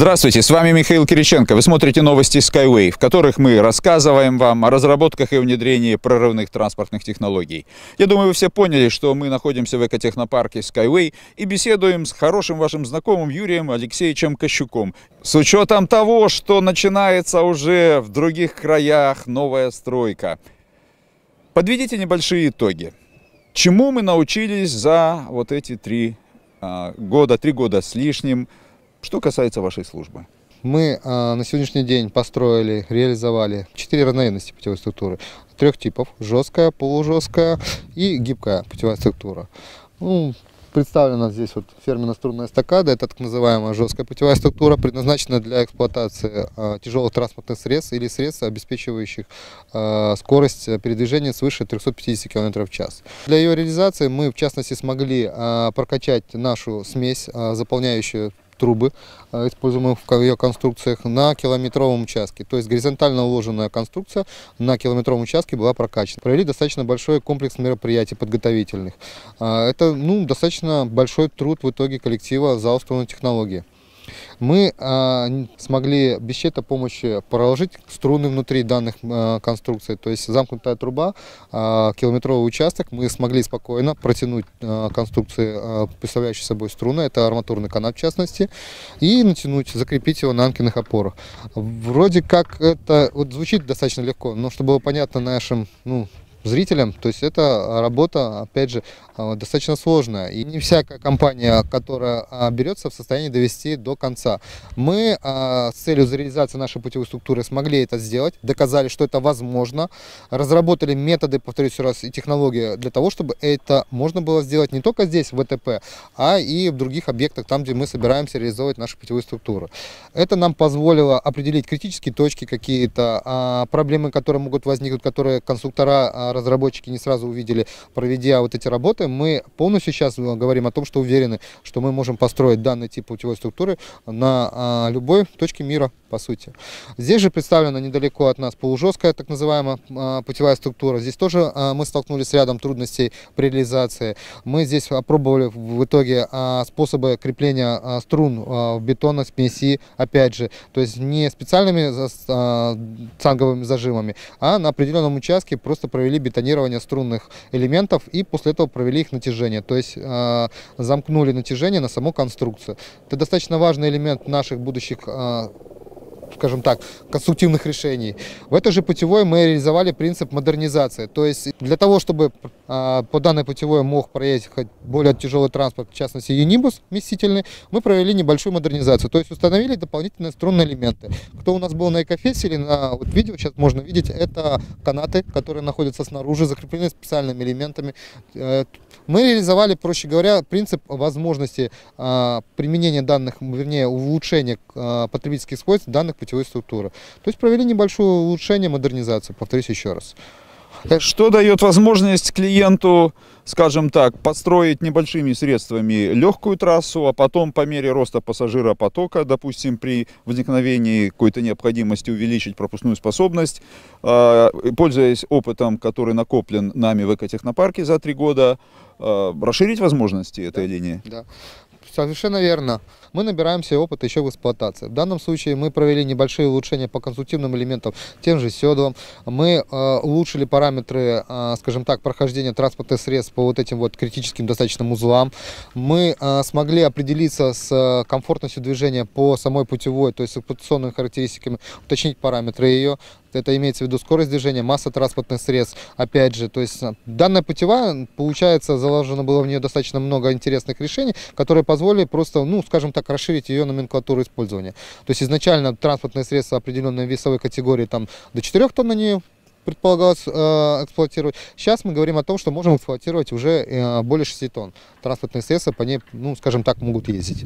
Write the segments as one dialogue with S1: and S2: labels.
S1: Здравствуйте, с вами Михаил Кириченко. Вы смотрите новости Skyway, в которых мы рассказываем вам о разработках и внедрении прорывных транспортных технологий. Я думаю, вы все поняли, что мы находимся в экотехнопарке Skyway и беседуем с хорошим вашим знакомым Юрием Алексеевичем Кощуком. С учетом того, что начинается уже в других краях новая стройка. Подведите небольшие итоги. Чему мы научились за вот эти три а, года, три года с лишним – что касается вашей службы?
S2: Мы а, на сегодняшний день построили, реализовали четыре разновидности путевой структуры. Трех типов. Жесткая, полужесткая и гибкая путевая структура. Ну, представлена здесь вот ферменно-струнная эстакада. Это так называемая жесткая путевая структура, предназначена для эксплуатации э, тяжелых транспортных средств или средств, обеспечивающих э, скорость передвижения свыше 350 км в час. Для ее реализации мы, в частности, смогли э, прокачать нашу смесь, э, заполняющую трубы, э, используемые в ее конструкциях, на километровом участке. То есть горизонтально уложенная конструкция на километровом участке была прокачана. Провели достаточно большой комплекс мероприятий подготовительных. А, это ну, достаточно большой труд в итоге коллектива за технологии мы а, смогли без чьей-то помощи проложить струны внутри данных а, конструкций. То есть замкнутая труба, а, километровый участок, мы смогли спокойно протянуть а, конструкции, а, представляющие собой струны, это арматурный канат в частности, и натянуть, закрепить его на анкиных опорах. Вроде как это вот звучит достаточно легко, но чтобы было понятно нашим ну, зрителям. То есть это работа, опять же, а, достаточно сложная. И не всякая компания, которая а, берется, в состоянии довести до конца. Мы а, с целью реализации нашей путевой структуры смогли это сделать, доказали, что это возможно, разработали методы, повторюсь еще раз, и технологии для того, чтобы это можно было сделать не только здесь, в ВТП, а и в других объектах, там, где мы собираемся реализовывать нашу путевую структуру. Это нам позволило определить критические точки какие-то, проблемы, которые могут возникнуть, которые конструктора разработчики не сразу увидели, проведя вот эти работы, мы полностью сейчас говорим о том, что уверены, что мы можем построить данный тип путевой структуры на а, любой точке мира, по сути. Здесь же представлена недалеко от нас полужесткая, так называемая а, путевая структура. Здесь тоже а, мы столкнулись с рядом трудностей при реализации. Мы здесь опробовали в итоге способы крепления струн в бетонной смеси, опять же, то есть не специальными цанговыми зажимами, а на определенном участке просто провели бетонирование струнных элементов и после этого провели их натяжение, то есть э, замкнули натяжение на саму конструкцию. Это достаточно важный элемент наших будущих э, скажем так, конструктивных решений. В этой же путевой мы реализовали принцип модернизации. То есть для того, чтобы а, по данной путевой мог проехать более тяжелый транспорт, в частности юнибус вместительный, мы провели небольшую модернизацию. То есть установили дополнительные струнные элементы. Кто у нас был на экофесте или на вот видео, сейчас можно видеть, это канаты, которые находятся снаружи, закреплены специальными элементами. Э, мы реализовали, проще говоря, принцип возможности а, применения данных, вернее, улучшения а, потребительских свойств данных путевой структуры. То есть провели небольшое улучшение, модернизацию, повторюсь еще раз.
S1: Что дает возможность клиенту, скажем так, построить небольшими средствами легкую трассу, а потом по мере роста пассажиропотока, допустим, при возникновении какой-то необходимости увеличить пропускную способность, а, пользуясь опытом, который накоплен нами в экотехнопарке за три года, а, расширить возможности этой
S2: да,
S1: линии?
S2: Да, совершенно верно мы набираемся опыта еще в эксплуатации. В данном случае мы провели небольшие улучшения по конструктивным элементам, тем же седлам. Мы э, улучшили параметры, э, скажем так, прохождения транспортных средств по вот этим вот критическим достаточным узлам. Мы э, смогли определиться с э, комфортностью движения по самой путевой, то есть эксплуатационными характеристиками, уточнить параметры ее. Это имеется в виду скорость движения, масса транспортных средств. Опять же, то есть данная путевая, получается, заложено было в нее достаточно много интересных решений, которые позволили просто, ну, скажем так, расширить ее номенклатуру использования. То есть изначально транспортное средство определенной весовой категории там до 4 тонн нее предполагалось э, эксплуатировать. Сейчас мы говорим о том, что можем эксплуатировать уже э, более 6 тонн. Транспортные средства по ней, ну, скажем так, могут ездить.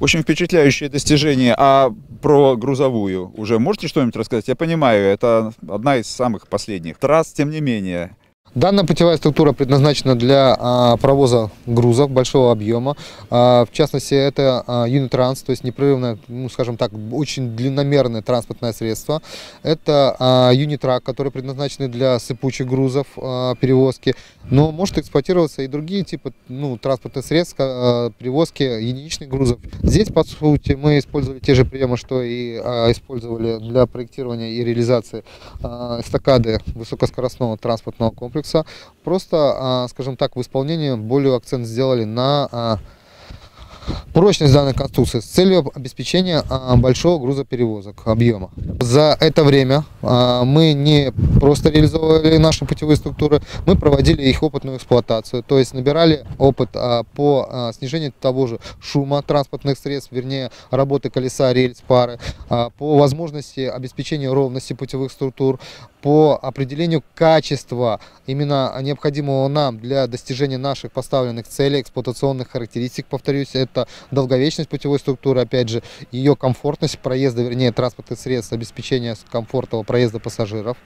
S1: Очень впечатляющее достижение. А про грузовую уже можете что-нибудь рассказать? Я понимаю, это одна из самых последних трасс, тем не менее.
S2: Данная путевая структура предназначена для а, провоза грузов большого объема. А, в частности, это а, Unitранс, то есть непрерывное, ну, скажем так, очень длинномерное транспортное средство. Это Юнитрак, который предназначен для сыпучих грузов перевозки. Но может эксплуатироваться и другие типы ну, транспортных средств перевозки единичных грузов. Здесь, по сути, мы использовали те же приемы, что и использовали для проектирования и реализации эстакады высокоскоростного транспортного комплекса комплекса. Просто, а, скажем так, в исполнении более акцент сделали на а, прочность данной конструкции с целью обеспечения а, большого грузоперевозок объема. За это время мы не просто реализовывали наши путевые структуры, мы проводили их опытную эксплуатацию, то есть набирали опыт по снижению того же шума транспортных средств, вернее работы колеса, рельс, пары, по возможности обеспечения ровности путевых структур, по определению качества, именно необходимого нам для достижения наших поставленных целей, эксплуатационных характеристик, повторюсь, это долговечность путевой структуры, опять же, ее комфортность проезда, вернее, транспортных средств, обеспечение комфортного проезда пассажиров.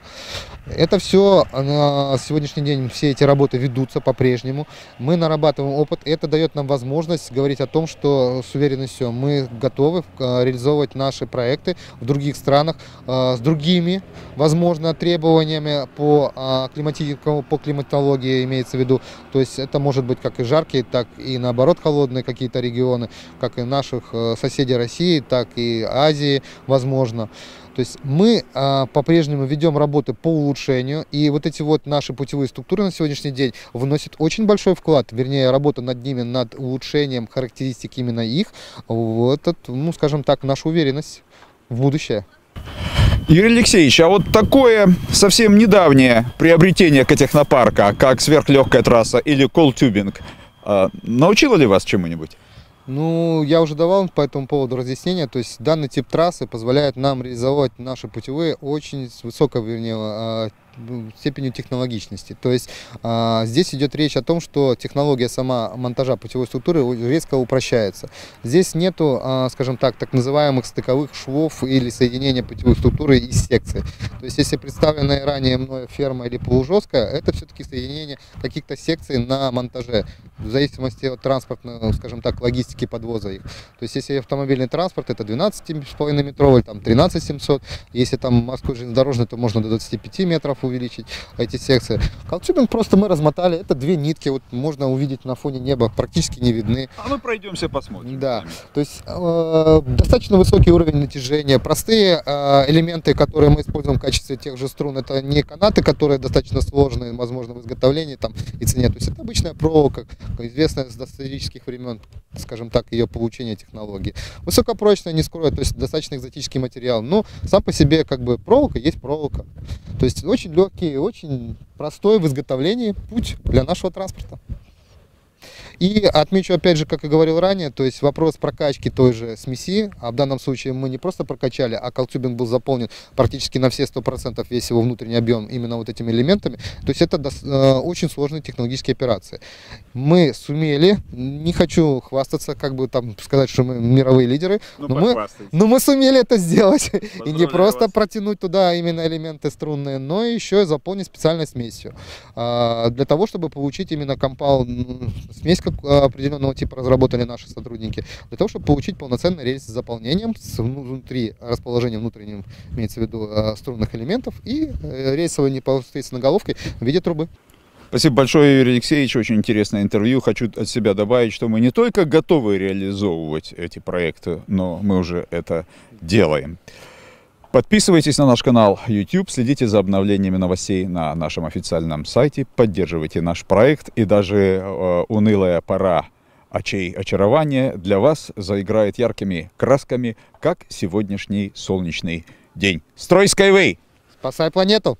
S2: Это все на сегодняшний день, все эти работы ведутся по-прежнему. Мы нарабатываем опыт, это дает нам возможность говорить о том, что с уверенностью мы готовы э, реализовывать наши проекты в других странах э, с другими, возможно, требованиями по, а, климатическому, по климатологии имеется в виду. То есть это может быть как и жаркие, так и наоборот холодные какие-то регионы, как и наших э, соседей России, так и Азии, возможно. То есть мы а, по-прежнему ведем работы по улучшению, и вот эти вот наши путевые структуры на сегодняшний день вносят очень большой вклад, вернее, работа над ними, над улучшением характеристик именно их, вот, ну, скажем так, наша уверенность в будущее.
S1: Юрий Алексеевич, а вот такое совсем недавнее приобретение Котехнопарка, как сверхлегкая трасса или колтюбинг, научило ли вас чему-нибудь?
S2: Ну, я уже давал по этому поводу разъяснения. То есть данный тип трассы позволяет нам реализовать наши путевые очень с высокой, вернее, а, степенью технологичности. То есть а, здесь идет речь о том, что технология сама монтажа путевой структуры резко упрощается. Здесь нету, а, скажем так, так называемых стыковых швов или соединения путевой структуры из секций. То есть если представленная ранее мной ферма или полужесткая, это все-таки соединение каких-то секций на монтаже, в зависимости от транспортной, скажем так, логистики подвоза их. То есть если автомобильный транспорт, это 12,5 метровый, там 13 700. Если там морской железнодорожный, то можно до 25 метров увеличить эти секции. Колчубинг просто мы размотали. Это две нитки, вот можно увидеть на фоне неба, практически не видны.
S1: А мы пройдемся, посмотрим.
S2: Да, то есть э, достаточно высокий уровень натяжения. Простые э, элементы, которые мы используем в качестве тех же струн, это не канаты, которые достаточно сложные, возможно, в изготовлении там и цене. То есть это обычная проволока, известная с доисторических времен, скажем так, ее получения технологии. Высокопрочная, не скрою, то есть достаточно экзотический материал. Но сам по себе как бы проволока есть проволока. То есть очень легкий, очень простой в изготовлении путь для нашего транспорта. И отмечу, опять же, как и говорил ранее, то есть вопрос прокачки той же смеси, а в данном случае мы не просто прокачали, а колтюбинг был заполнен практически на все 100% весь его внутренний объем именно вот этими элементами, то есть это э, очень сложные технологические операции. Мы сумели, не хочу хвастаться, как бы там сказать, что мы мировые лидеры, ну, но, мы, но мы сумели это сделать. И не просто вас. протянуть туда именно элементы струнные, но еще и заполнить специальной смесью. А, для того, чтобы получить именно компаунд, смесь определенного типа разработали наши сотрудники, для того, чтобы получить полноценный рельс с заполнением, с внутри расположением внутренним, имеется в виду, э, струнных элементов и э, рельсовой непосредственно головкой в виде трубы.
S1: Спасибо большое, Юрий Алексеевич. Очень интересное интервью. Хочу от себя добавить, что мы не только готовы реализовывать эти проекты, но мы уже это делаем. Подписывайтесь на наш канал YouTube, следите за обновлениями новостей на нашем официальном сайте, поддерживайте наш проект и даже э, унылая пора очей очарования для вас заиграет яркими красками, как сегодняшний солнечный день. Строй Skyway!
S2: Спасай планету!